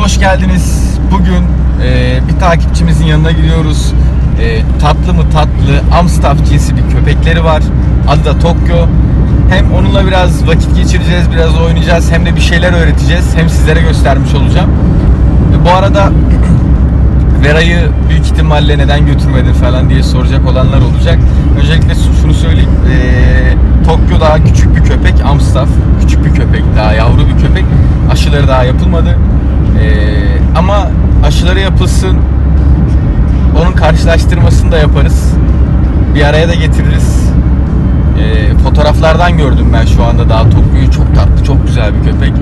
hoş geldiniz. Bugün e, bir takipçimizin yanına gidiyoruz. E, tatlı mı tatlı Amstaff cinsi bir köpekleri var. Adı da Tokyo. Hem onunla biraz vakit geçireceğiz, biraz oynayacağız. Hem de bir şeyler öğreteceğiz. Hem sizlere göstermiş olacağım. E, bu arada Vera'yı büyük ihtimalle neden götürmedin falan diye soracak olanlar olacak. Öncelikle şunu söyleyeyim. Ee, Tokyo daha küçük bir köpek. Amstaff küçük bir köpek. Daha yavru bir köpek. Aşıları daha yapılmadı. Ee, ama aşıları yapılsın. Onun karşılaştırmasını da yaparız. Bir araya da getiririz. Ee, fotoğraflardan gördüm ben şu anda daha Tokyo'yu çok tatlı, çok güzel bir köpek.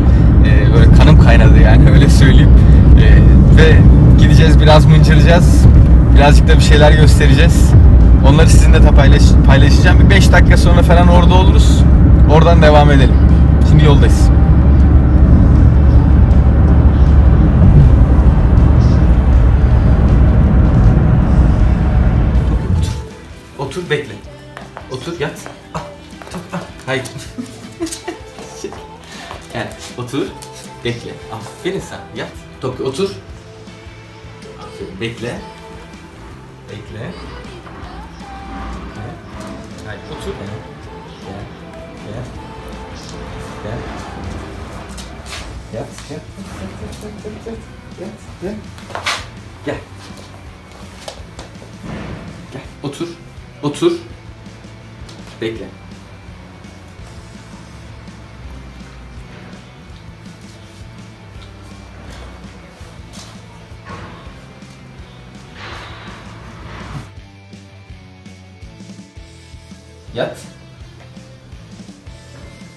Ee, böyle kanım kaynadı yani öyle söyleyeyim. Ee, ve gideceğiz biraz mıncıracağız. Birazcık da bir şeyler göstereceğiz. Onları sizinle de paylaş, paylaşacağım. Bir 5 dakika sonra falan orada oluruz. Oradan devam edelim. Şimdi yoldayız. Bekle. Aferin sen. Yat. Tokyo otur. Aferin. Bekle. Bekle. Hayır otur. Gel. Gel. Gel. Gel. Yat. Yat. Yat. Yat. Yat. Gel. Gel. Gel. Otur. Otur. Bekle. Yat.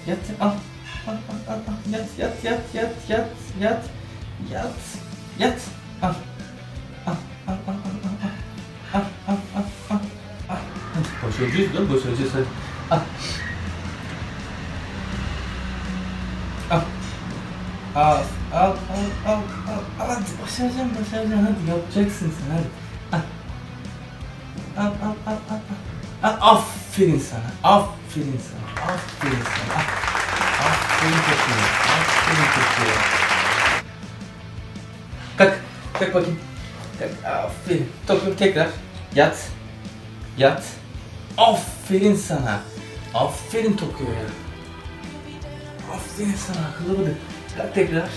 Yat. Al. Al, al, al, al. Yat, yat, yat, yat, yat, yat. Yat. Yat. Al. Al, al, al, al, al, al. Al, al, al, al. Başaracağız lan, başaracağız hadi. Al. Al. Al, al, al, al, al. Hadi başaracaksın, başaracaksın. Hadi yapacaksın sen hadi. Al. Al, al, al, al, al. Al, Aferin sana. Aferin sana. Aferin sana. Ah, Aferin çocuğum. Aferin çocuğum. Kalk. Kalk bakayım. Kalk. Aferin. Topuk tekrar. Yat. Yat. Aferin sana. Aferin Tokyo'ya. Aferin sana. Akıllı bıdık. Kalk tekrar.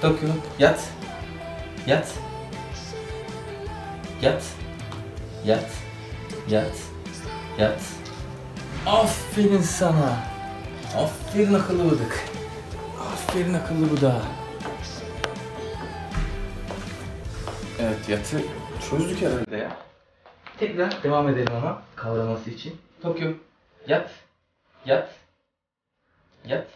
Tokyo. Yat. Yat. Yat. Yat. Yat. Yat. Aferin sana. Aferin akıllı bıdık. Aferin akıllı bıdığa. Evet yatı çözdük herhalde ya. Tekrar devam edelim ama kavraması için. Tokyo. Yat. Yat. Yat.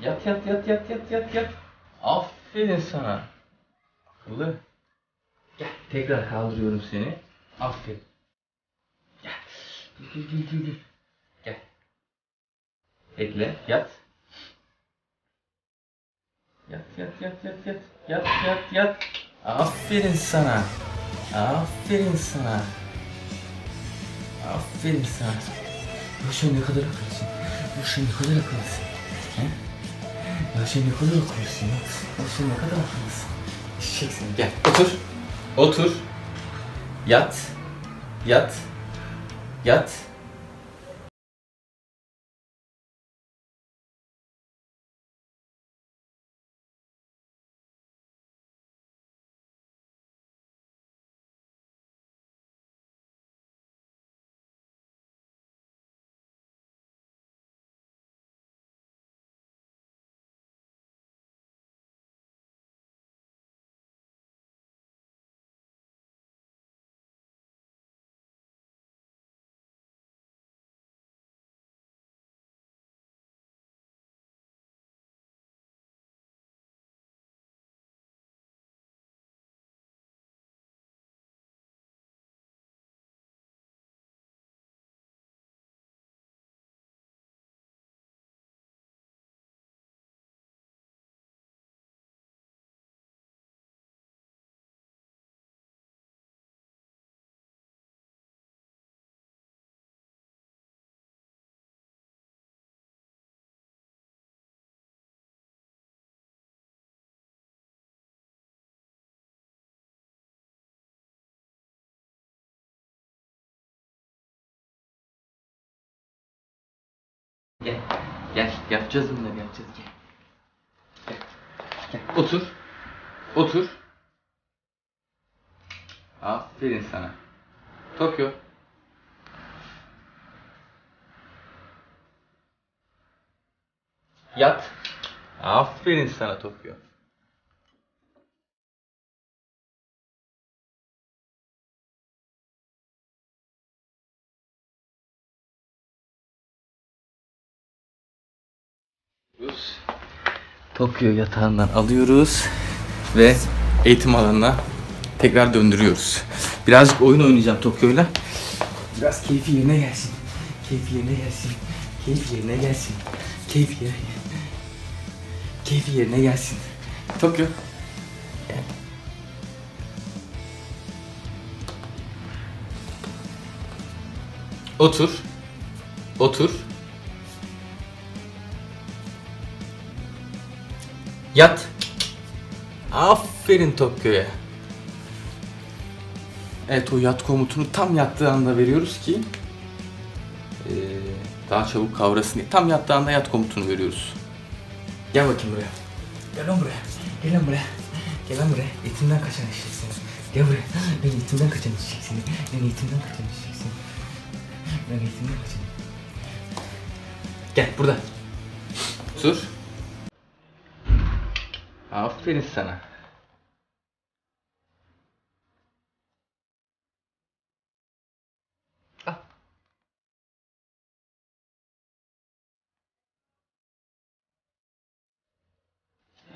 Yat yat yat yat yat yat yat. Aferin sana. Akıllı. Gel tekrar kaldırıyorum seni. Aferin. Gel. Gel gel gel gel. Gel. Bekle. Yat. Yat yat yat yat yat. Yat yat yat. Aferin sana. Aferin sana. Aferin sana. Ya sen ne kadar akıllısın. Ya sen ne kadar akıllısın. He? Ya sen ne kadar akıllısın ya. Ya sen ne kadar akıllısın. Eşeksin. Gel otur. Otur. Yat. Yat. Yat. Gel. Gel. Yapacağız bunları yapacağız. Gel. Gel. Gel. Otur. Otur. Aferin sana. Tokyo. Yat. Aferin sana Tokyo. Tokyo yatağından alıyoruz ve eğitim alanına tekrar döndürüyoruz. Birazcık oyun oynayacağım Tokyo'yla. Biraz keyfi yerine gelsin. Keyfi yerine gelsin. Keyfi yerine gelsin. Keyfi yerine Keyfi yerine gelsin. Tokyo. Otur. Otur. Yat. Aferin Tokyo'ya. Evet o yat komutunu tam yattığı anda veriyoruz ki eee, daha çabuk kavrasın diye. Tam yattığı anda yat komutunu veriyoruz. Gel bakayım buraya. Gel lan buraya. Gel lan buraya. Gel lan buraya. Eğitimden kaçan eşek seni. Gel buraya. Ben eğitimden kaçan eşek seni. Ben eğitimden kaçan eşek seni. Ben eğitimden kaçan. Gel burada. Dur. Aferin sana. Al.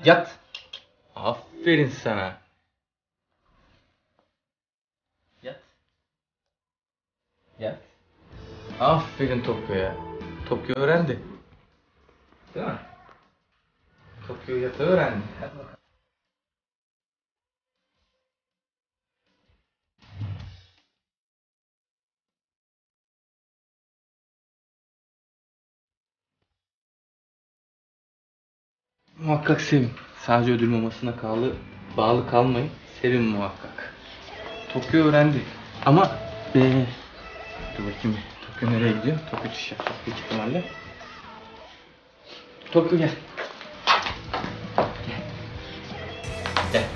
Yat. Aferin sana. Yat. Yat. Aferin Tokyo'ya. Tokyo öğrendi. Değil mi? Tokyo yatağı öğrendi. Hadi bakalım. Muhakkak sevin. Sadece ödül mamasına kalı, bağlı kalmayın. Sevin muhakkak. Tokyo öğrendi. Ama ee, dur bakayım. Tokyo nereye gidiyor? Tokyo çiş yapacak büyük ihtimalle. Tokyo. Gel.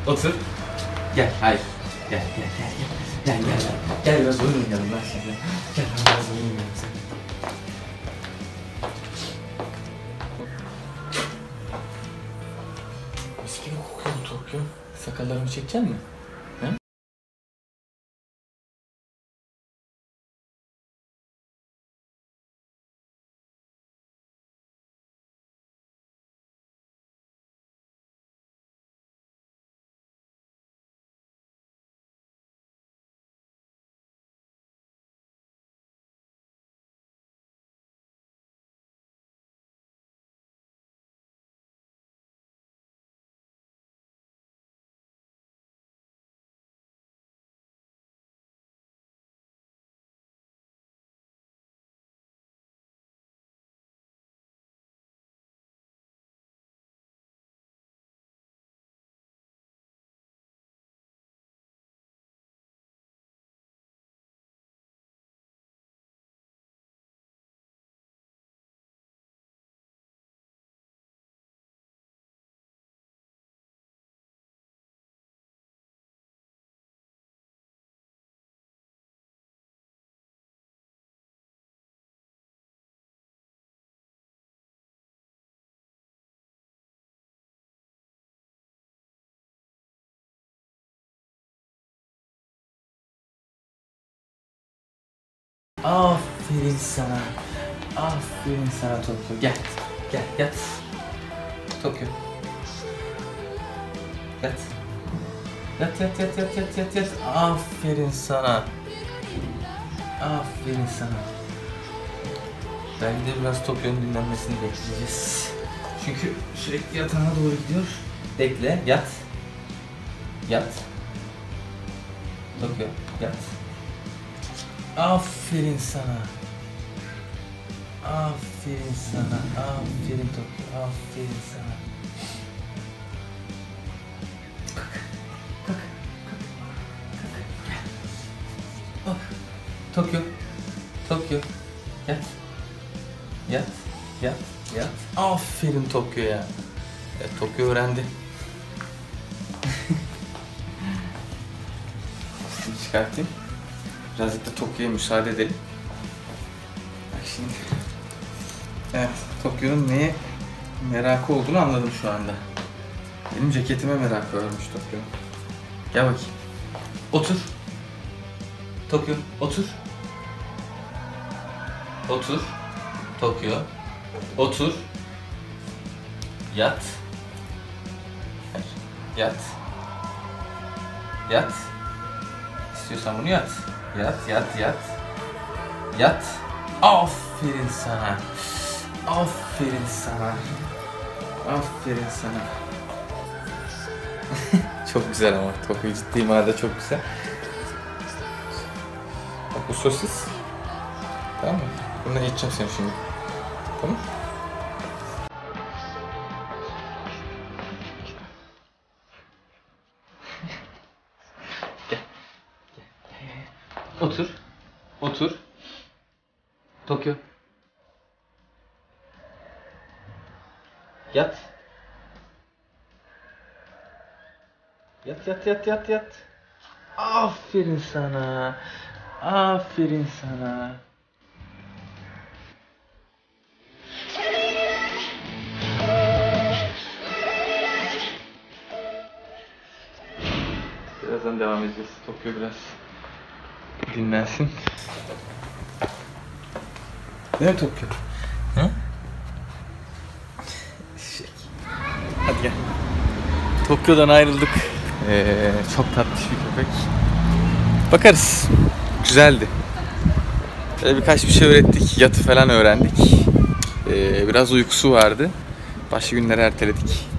Otur. Gel hayır. Gel gel gel gel. Gel gel gel. Biraz oyun oynayalım lan şimdi. Gel biraz oyun oynayalım sen. Mis gibi kokuyor Tokyo. Sakallarımı çekecek mi? Aferin sana. Aferin sana Tokyo. Gel. Gel yat. Tokyo. Yat. Yat yat yat yat yat yat yat. Aferin sana. Aferin sana. Belki de biraz Tokyo'nun dinlenmesini bekleyeceğiz. Çünkü sürekli yatağına doğru gidiyor. Bekle, yat. Yat. Tokyo, yat. Aferin sana. Aferin sana. Aferin Tokyo. Aferin sana. Kalk. Kalk. Kalk. Kalk. Gel. Tokyo. Tokyo. Yat. Yat. Yat. Yat. Aferin Tokyo'ya. Evet, Tokyo öğrendi. Çıkartayım. Birazcık da Tokyo'ya müsaade edelim. Bak şimdi. Evet, Tokyo'nun neye merakı olduğunu anladım şu anda. Benim ceketime merakı varmış Tokyo. Gel bakayım. Otur. Tokyo, otur. Otur. Tokyo. Otur. Yat. Yat. Yat. İstiyorsan bunu yat. Yat, yat, yat. Yat. Aferin sana. Aferin sana. Aferin sana. çok güzel ama. Tokyo ciddi manada çok güzel. Bak bu sosis. Tamam mı? Bundan içeceğim şimdi. Tamam Gel. Otur. Otur. Tokyo. Yat. Yat yat yat yat yat. Aferin sana. Aferin sana. Birazdan devam edeceğiz. Tokyo biraz dinlensin. Ne mi Tokyo? Hı? Eşek. Hadi gel. Tokyo'dan ayrıldık. Ee, çok tatlış bir köpek. Bakarız. Güzeldi. Böyle birkaç bir şey öğrettik. Yatı falan öğrendik. Ee, biraz uykusu vardı. Başka günleri erteledik.